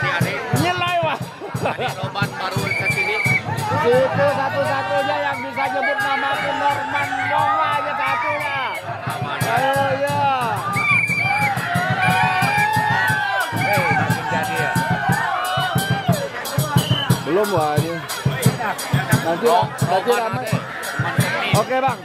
Ini Roban baru ke sini. Itu satu-satunya yang bisa nyebut nama aku Norman Monga aja satunya. Ayo ya. Hei, jadi ya. Belum wah ini. Nanti Oh, nanti Roban ramai. Oke bang.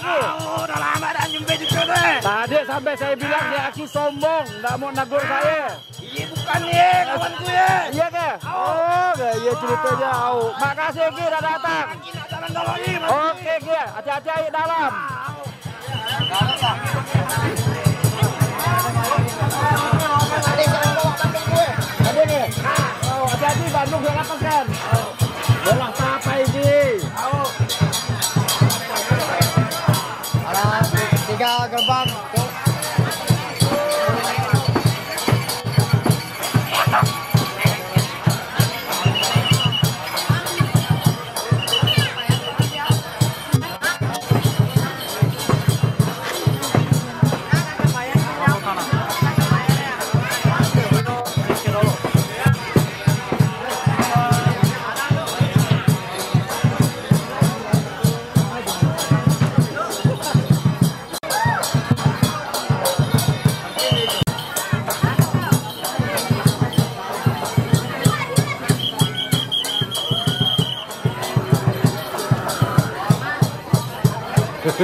Ki. Oh, udah lama dah nyampe di sini. Tadi sampai saya bilang dia Aki sombong, nggak mau nagur saya. Iya bukan ya, kawanku ya. Iya ke? Oh, nggak iya ceritanya. Oh, makasih Ki udah datang. Ini. Oke Ki, hati-hati aja dalam.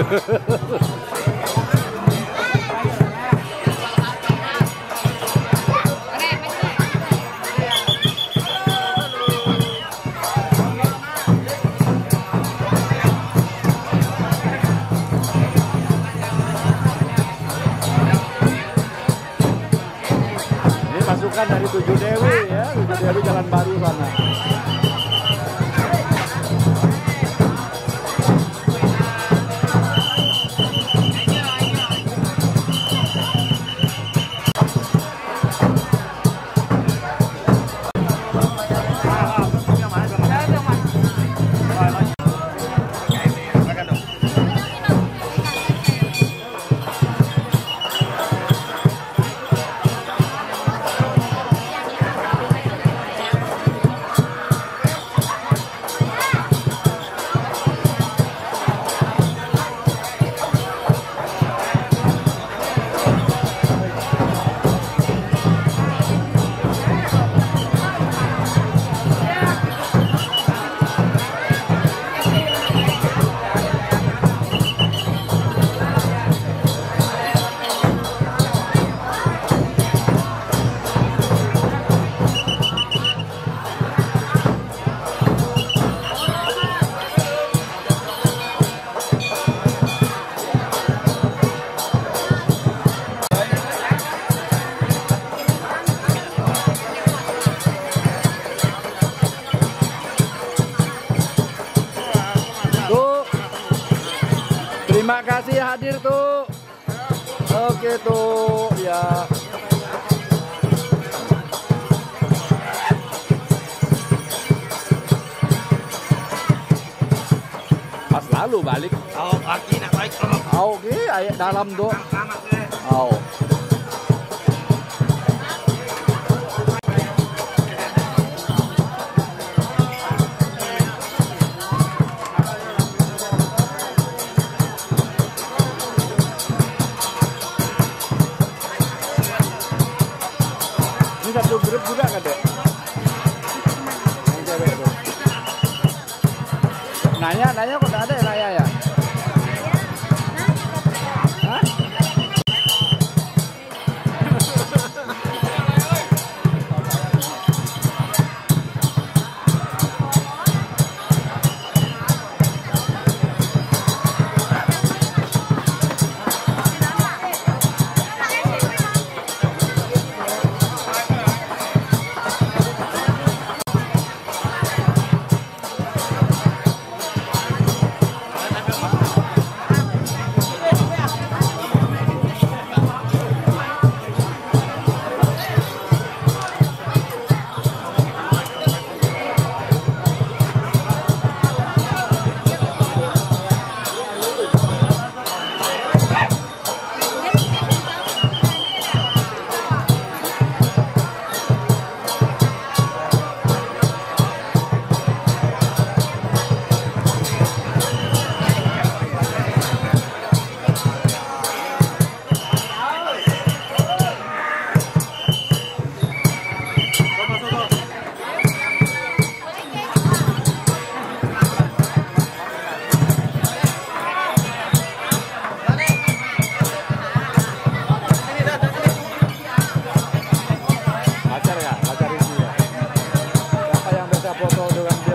Masukan dari Tujuh Dewi ya, Tujuh Dewi Jalan Baru sana. Kasih hadir tuh. Oke tuh, ya. Pas lalu balik. Oh, kaki nak kalau Au, oke, ayo dalam tuh. anak satu grup juga kan dek? Itu. Nanya, nanya kok nggak ada ya Naya ya?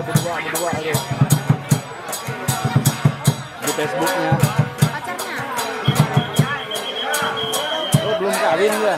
Berdua berdua itu di Facebooknya? pacarnya Oh belum kawin ya?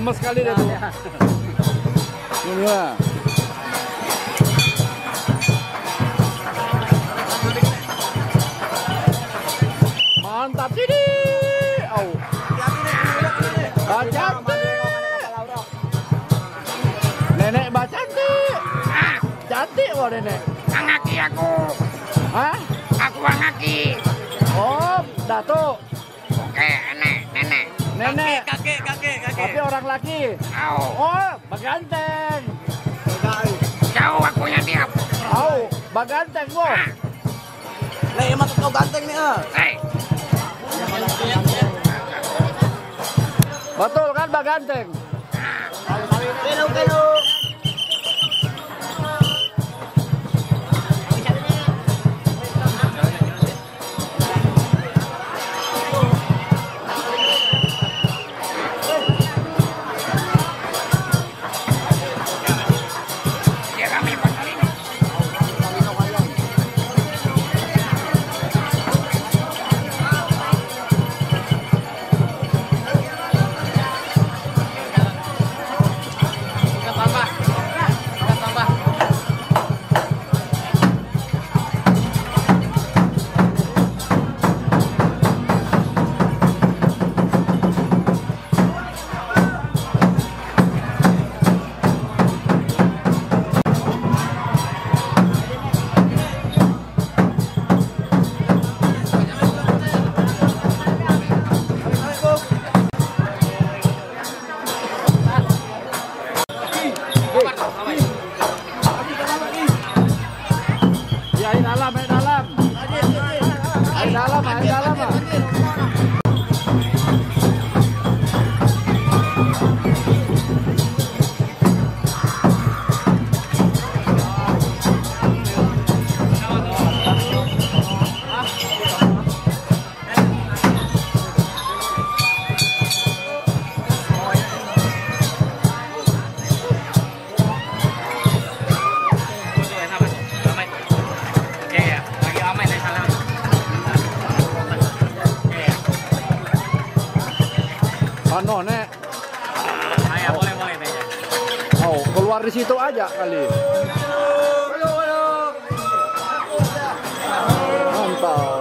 Lemes sekali deh tuh. Ini ya. Mantap sini. Au. Bacanti. Nenek bacanti. Cantik kok nenek. Angaki aku. Hah? Aku angaki. Oh, Datuk. Oke, nenek, nenek. Nenek. Kakek, kakek, Tapi orang laki. Au. Oh, baganteng. Jauh akunya dia. Oh, baganteng kok. Lah, emang kau ganteng nih ah. Hei. Betul kan baganteng? Kelo, kelo. Ano, Nek? Ayah boleh boleh Teh. Oh, keluar di situ aja kali. Mantap.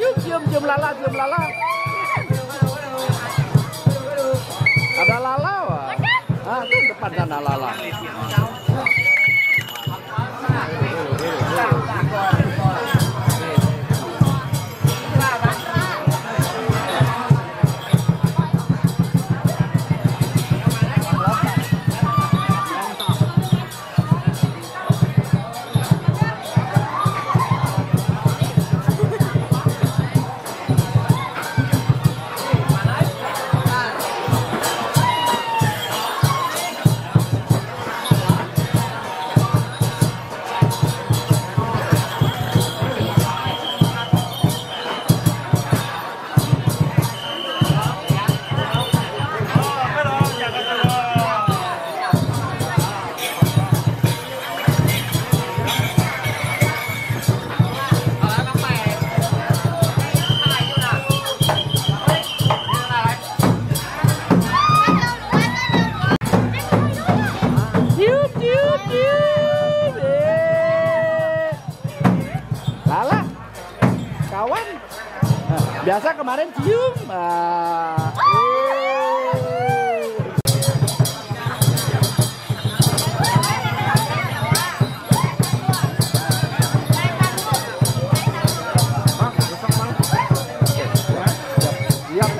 Cium cium cium lala cium lala. Ada lala wah. Ah, tuh depan sana lala. Kemarin cium. Ah.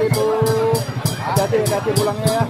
Ibu. Hati-hati, hati pulangnya ya.